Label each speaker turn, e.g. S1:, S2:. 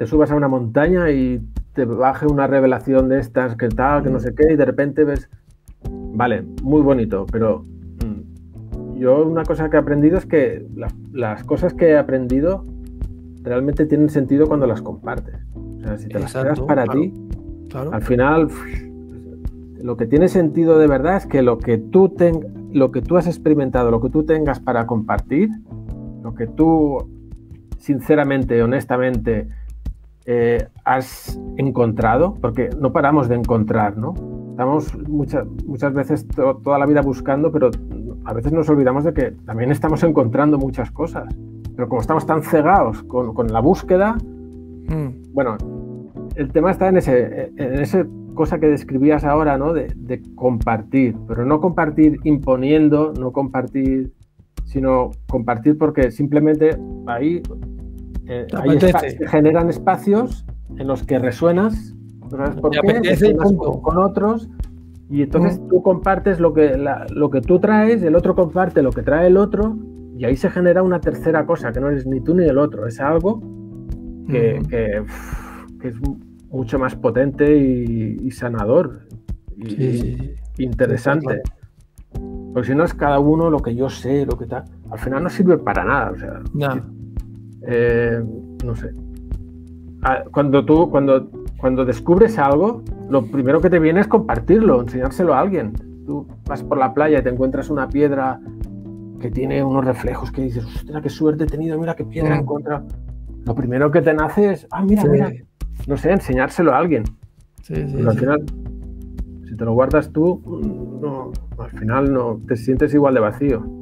S1: te subas a una montaña y te baje una revelación de estas, que tal, que no sé qué, y de repente ves, vale, muy bonito, pero mm, yo una cosa que he aprendido es que las cosas que he aprendido realmente tienen sentido cuando las compartes. O sea, si te las quedas para ti, al final lo que tiene sentido de verdad es que lo que tú lo que tú has experimentado, lo que tú tengas para compartir, lo que tú sinceramente, honestamente eh, has encontrado, porque no paramos de encontrar, ¿no? Estamos muchas, muchas veces toda la vida buscando, pero a veces nos olvidamos de que también estamos encontrando muchas cosas. Pero como estamos tan cegados con, con la búsqueda, mm. bueno, el tema está en ese, en ese cosa que describías ahora, ¿no? De, de, compartir, pero no compartir imponiendo, no compartir, sino compartir porque simplemente ahí, eh, se generan espacios en los que resuenas, ¿sabes por qué? Con, otros y entonces mm. tú compartes lo que, lo que tú traes, el otro comparte lo que trae el otro y ahí se genera una tercera cosa que no eres ni tú ni el otro, es algo que, mm. que, que es mucho más potente y, sanador y, interesante. Porque si no es cada uno lo que yo sé, lo que tal. Al final no sirve para nada. O sea, eh, no sé. Ah, cuando tú, cuando, cuando descubres algo, lo primero que te viene es compartirlo, enseñárselo a alguien. Tú vas por la playa y te encuentras una piedra que tiene unos reflejos que dices, ostras, qué suerte he tenido, mira qué piedra he mm. encontrado. Lo primero que te nace es, ah, mira, mira, no sé, enseñárselo a alguien. Sí, sí, Pero al final, si te lo guardas tú, no, al final no te sientes igual de vacío.